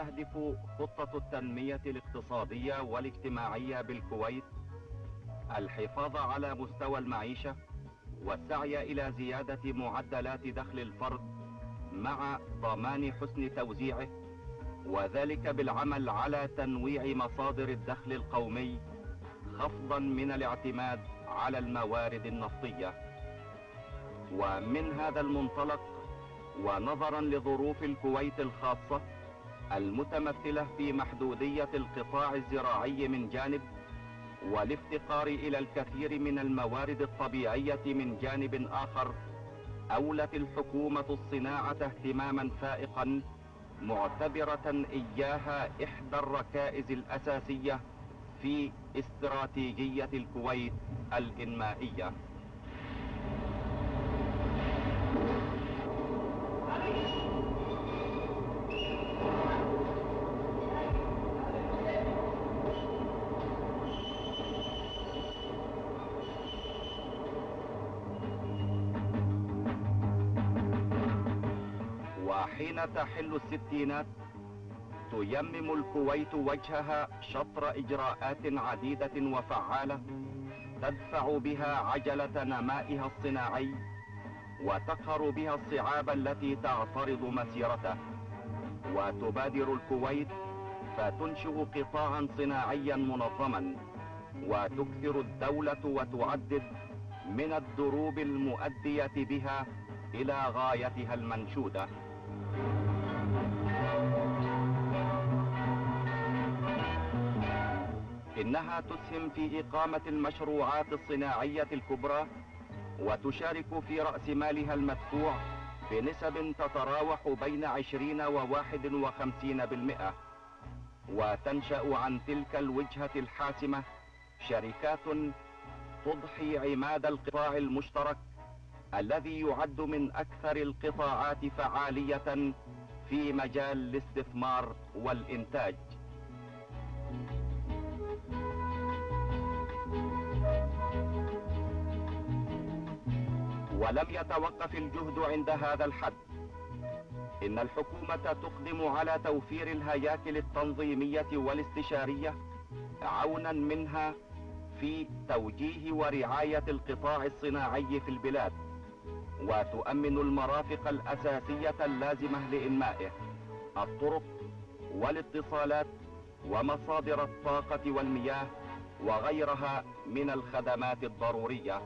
تستهدف خطة التنمية الاقتصادية والاجتماعية بالكويت؟ الحفاظ على مستوى المعيشة والسعي إلى زيادة معدلات دخل الفرد مع ضمان حسن توزيعه وذلك بالعمل على تنويع مصادر الدخل القومي خفضا من الاعتماد على الموارد النفطية. ومن هذا المنطلق ونظرا لظروف الكويت الخاصة المتمثلة في محدودية القطاع الزراعي من جانب والافتقار إلى الكثير من الموارد الطبيعية من جانب آخر أولت الحكومة الصناعة اهتماما فائقا معتبرة إياها إحدى الركائز الأساسية في استراتيجية الكويت الإنمائية. تحل الستينات تيمم الكويت وجهها شطر إجراءات عديدة وفعالة تدفع بها عجلة نمائها الصناعي وتقهر بها الصعاب التي تعترض مسيرته. وتبادر الكويت فتنشئ قطاعا صناعيا منظما وتكثر الدولة وتعدد من الدروب المؤدية بها إلى غايتها المنشودة. إنها تسهم في إقامة المشروعات الصناعية الكبرى وتشارك في رأس مالها المدفوع بنسب تتراوح بين عشرين وواحد وخمسين بالمئة. وتنشأ عن تلك الوجهة الحاسمة شركات تضحي عماد القطاع المشترك الذي يعد من أكثر القطاعات فعالية في مجال الاستثمار والإنتاج. ولم يتوقف الجهد عند هذا الحد. إن الحكومة تقدم على توفير الهياكل التنظيمية والاستشارية عونا منها في توجيه ورعاية القطاع الصناعي في البلاد. وتؤمن المرافق الأساسية اللازمة لإنمائه. الطرق والاتصالات ومصادر الطاقة والمياه وغيرها من الخدمات الضرورية.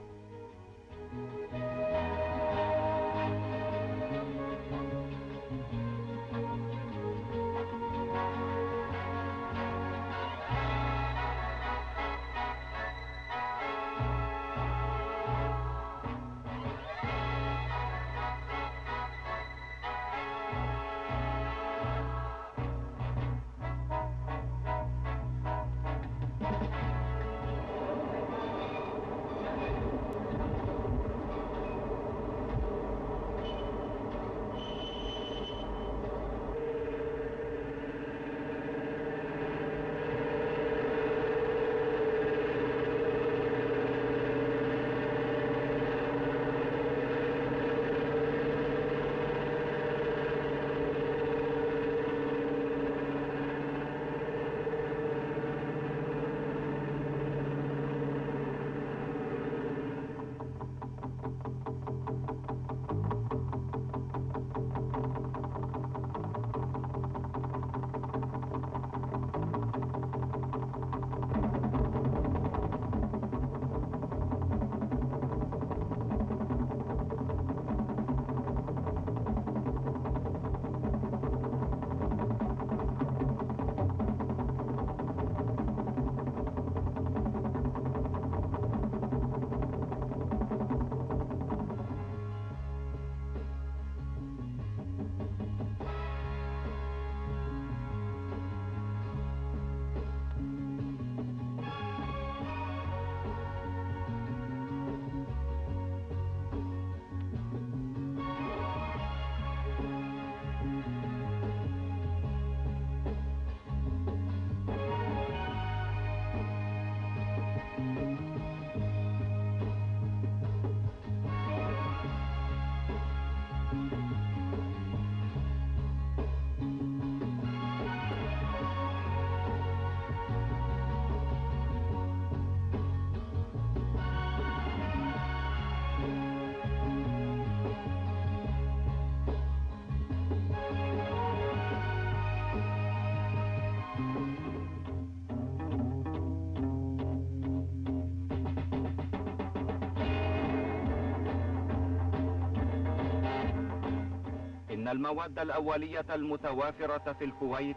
إن المواد الأولية المتوافرة في الكويت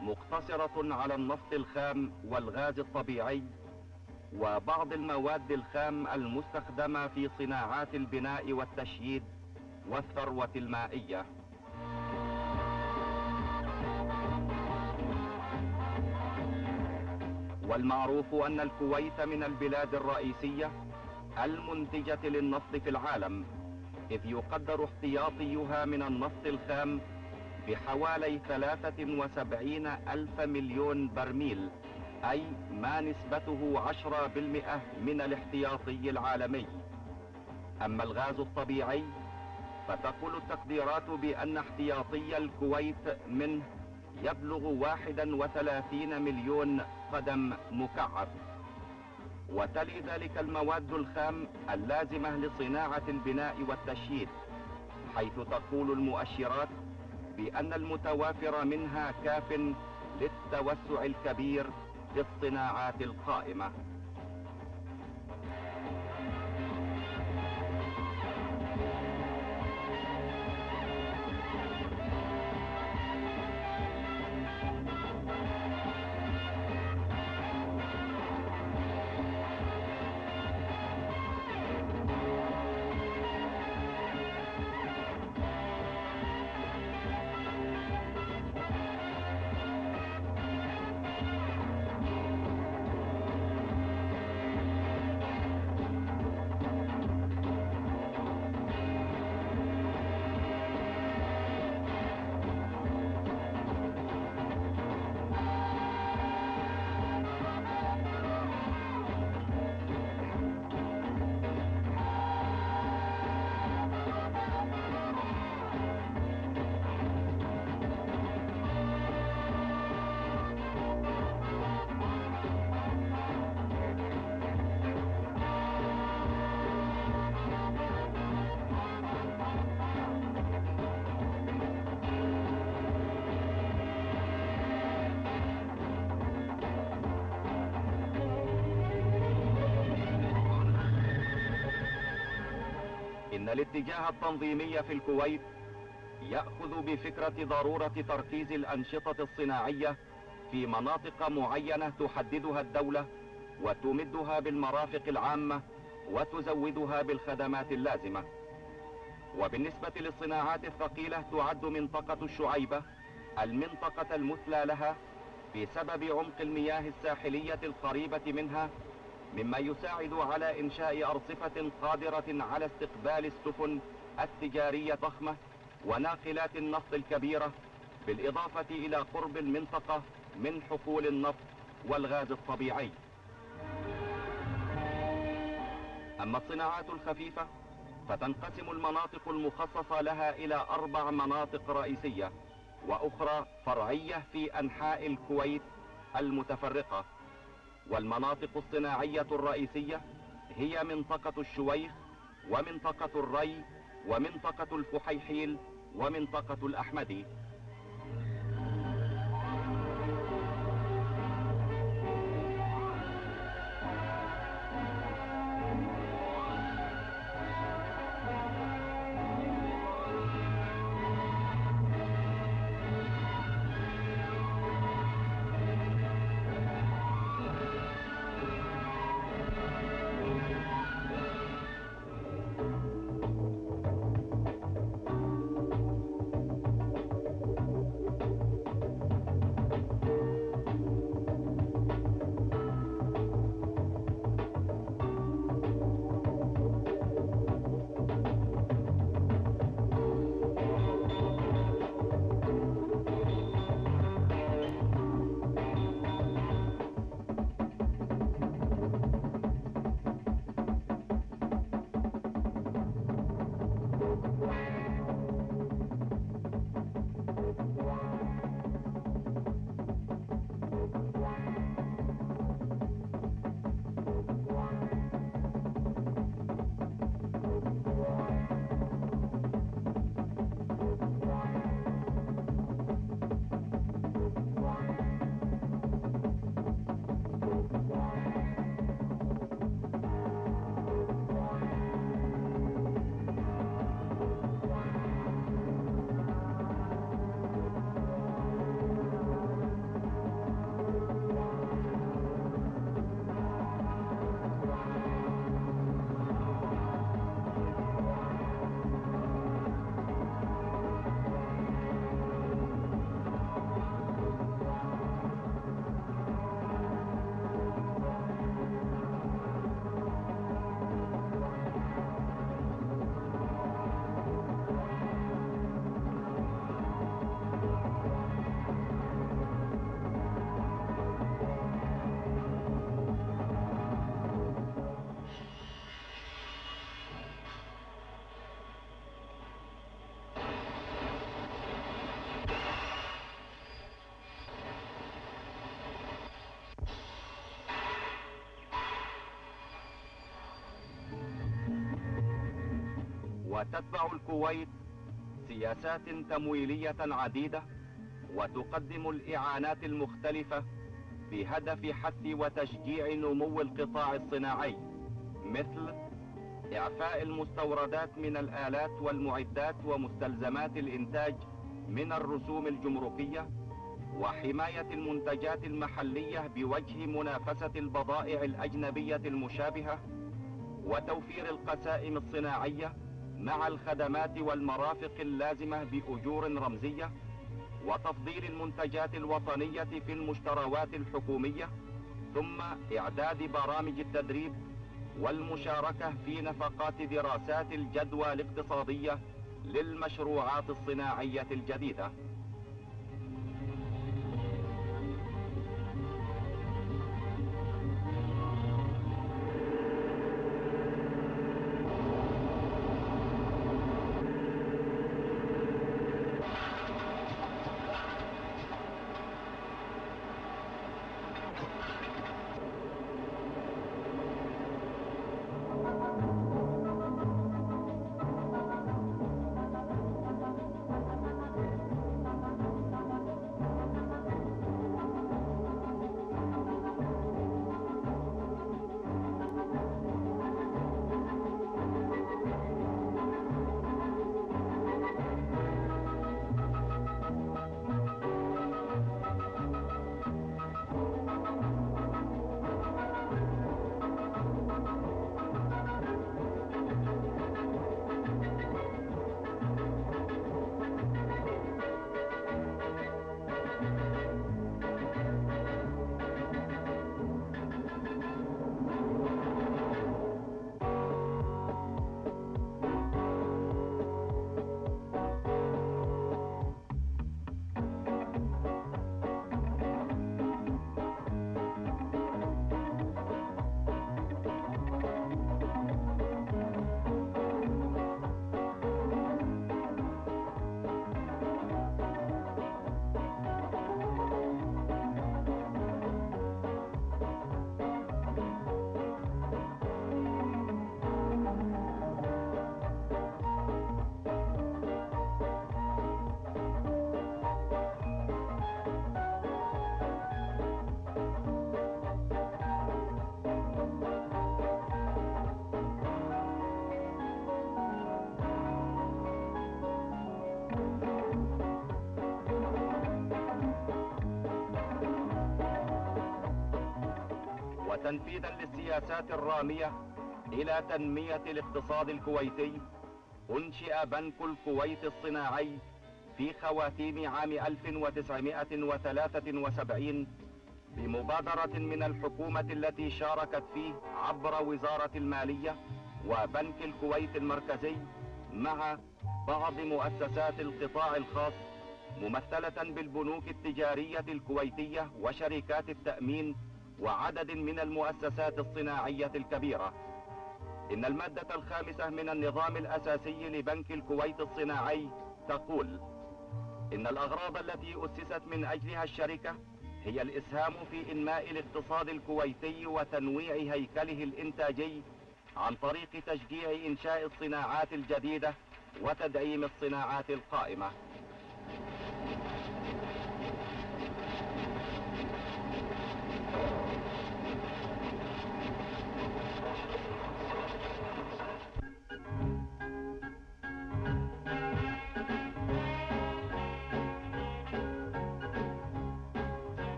مقتصرة على النفط الخام والغاز الطبيعي وبعض المواد الخام المستخدمة في صناعات البناء والتشييد والثروة المائية. والمعروف أن الكويت من البلاد الرئيسية المنتجة للنفط في العالم. إذ يقدر احتياطيها من النفط الخام بحوالي 73 ألف مليون برميل أي ما نسبته 10% من الاحتياطي العالمي. أما الغاز الطبيعي فتقول التقديرات بأن احتياطي الكويت منه يبلغ 31 مليون قدم مكعب. وتلي ذلك المواد الخام اللازمة لصناعة البناء والتشييد حيث تقول المؤشرات بأن المتوافر منها كاف للتوسع الكبير في الصناعات القائمة. الاتجاه التنظيمي في الكويت يأخذ بفكرة ضرورة تركيز الأنشطة الصناعية في مناطق معينة تحددها الدولة وتمدها بالمرافق العامة وتزودها بالخدمات اللازمة. وبالنسبة للصناعات الثقيلة تعد منطقة الشعيبة المنطقة المثلى لها بسبب عمق المياه الساحلية القريبة منها مما يساعد على إنشاء أرصفة قادرة على استقبال السفن التجارية ضخمة وناقلات النفط الكبيرة بالإضافة إلى قرب المنطقة من حقول النفط والغاز الطبيعي. أما الصناعات الخفيفة فتنقسم المناطق المخصصة لها إلى أربع مناطق رئيسية وأخرى فرعية في أنحاء الكويت المتفرقة. والمناطق الصناعية الرئيسية هي منطقة الشويخ ومنطقة الري ومنطقة الفحيحيل ومنطقة الأحمدي. وتتبع الكويت سياسات تمويلية عديدة وتقدم الإعانات المختلفة بهدف حث وتشجيع نمو القطاع الصناعي مثل إعفاء المستوردات من الآلات والمعدات ومستلزمات الإنتاج من الرسوم الجمركية وحماية المنتجات المحلية بوجه منافسة البضائع الأجنبية المشابهة وتوفير القسائم الصناعية مع الخدمات والمرافق اللازمة بأجور رمزية وتفضيل المنتجات الوطنية في المشتروات الحكومية ثم إعداد برامج التدريب والمشاركة في نفقات دراسات الجدوى الاقتصادية للمشروعات الصناعية الجديدة. وتنفيذا للسياسات الرامية إلى تنمية الاقتصاد الكويتي أنشئ بنك الكويت الصناعي في خواتيم عام 1973 بمبادرة من الحكومة التي شاركت فيه عبر وزارة المالية وبنك الكويت المركزي مع بعض مؤسسات القطاع الخاص ممثلة بالبنوك التجارية الكويتية وشركات التأمين وعدد من المؤسسات الصناعية الكبيرة. إن المادة الخامسة من النظام الأساسي لبنك الكويت الصناعي تقول إن الأغراض التي أسست من أجلها الشركة هي الإسهام في إنماء الاقتصاد الكويتي وتنويع هيكله الإنتاجي عن طريق تشجيع إنشاء الصناعات الجديدة وتدعيم الصناعات القائمة.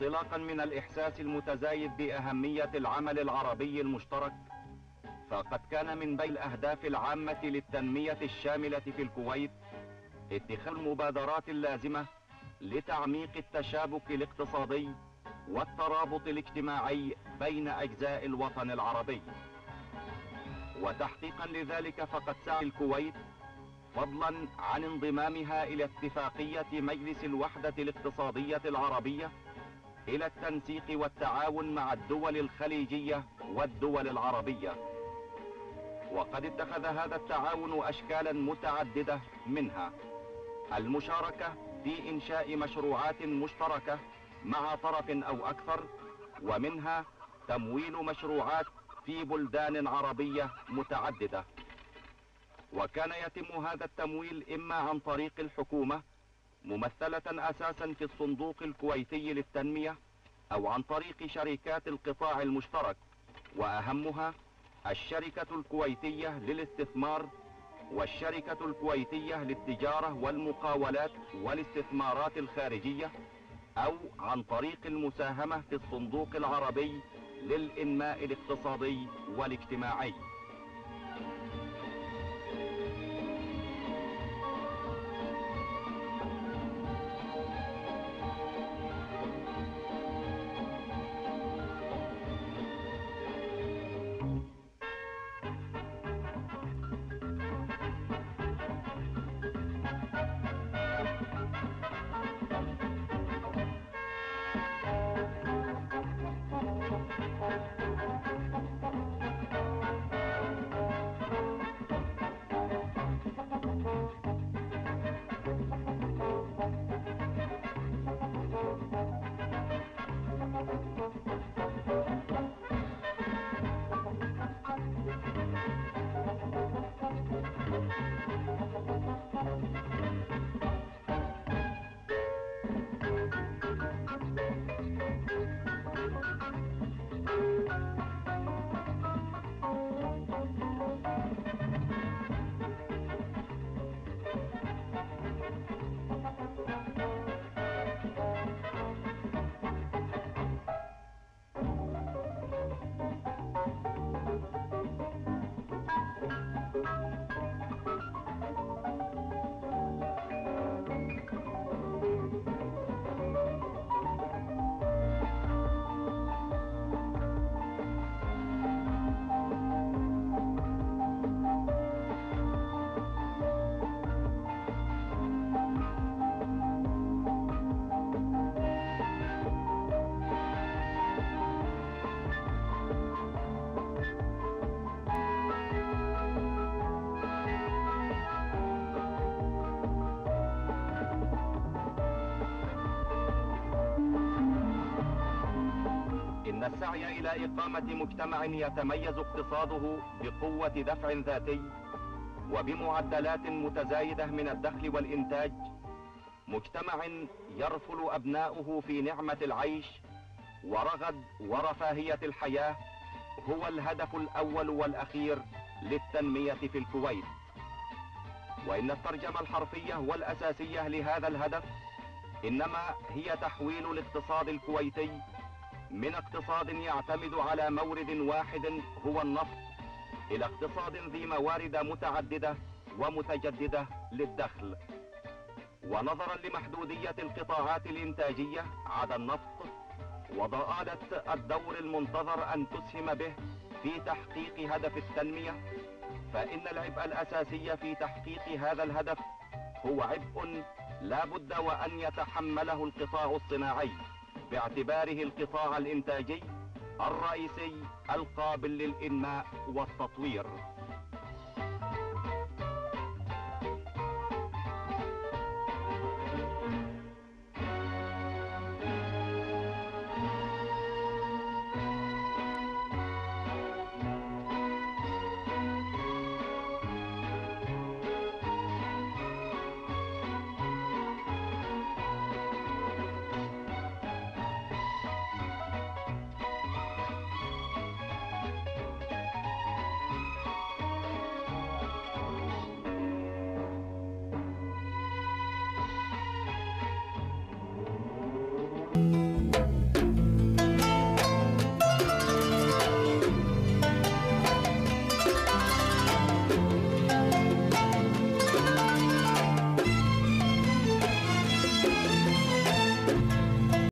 انطلاقا من الإحساس المتزايد بأهمية العمل العربي المشترك فقد كان من بين الأهداف العامة للتنمية الشاملة في الكويت اتخاذ المبادرات اللازمة لتعميق التشابك الاقتصادي والترابط الاجتماعي بين أجزاء الوطن العربي. وتحقيقا لذلك فقد سعى الكويت فضلا عن انضمامها إلى اتفاقية مجلس الوحدة الاقتصادية العربية إلى التنسيق والتعاون مع الدول الخليجية والدول العربية. وقد اتخذ هذا التعاون أشكالا متعددة منها المشاركة في إنشاء مشروعات مشتركة مع طرف أو أكثر ومنها تمويل مشروعات في بلدان عربية متعددة. وكان يتم هذا التمويل إما عن طريق الحكومة ممثلة أساسا في الصندوق الكويتي للتنمية أو عن طريق شركات القطاع المشترك وأهمها الشركة الكويتية للاستثمار والشركة الكويتية للتجارة والمقاولات والاستثمارات الخارجية أو عن طريق المساهمة في الصندوق العربي للإنماء الاقتصادي والاجتماعي. السعي إلى إقامة مجتمع يتميز اقتصاده بقوة دفع ذاتي وبمعدلات متزايدة من الدخل والإنتاج مجتمع يرفل أبناؤه في نعمة العيش ورغد ورفاهية الحياة هو الهدف الأول والأخير للتنمية في الكويت. وإن الترجمة الحرفية والأساسية لهذا الهدف إنما هي تحويل الاقتصاد الكويتي من اقتصاد يعتمد على مورد واحد هو النفط إلى اقتصاد ذي موارد متعددة ومتجددة للدخل. ونظرا لمحدودية القطاعات الإنتاجية عدا النفط وضآلة الدور المنتظر أن تسهم به في تحقيق هدف التنمية فإن العبء الأساسي في تحقيق هذا الهدف هو عبء لا بد وأن يتحمله القطاع الصناعي. باعتباره القطاع الإنتاجي الرئيسي القابل للإنماء والتطوير.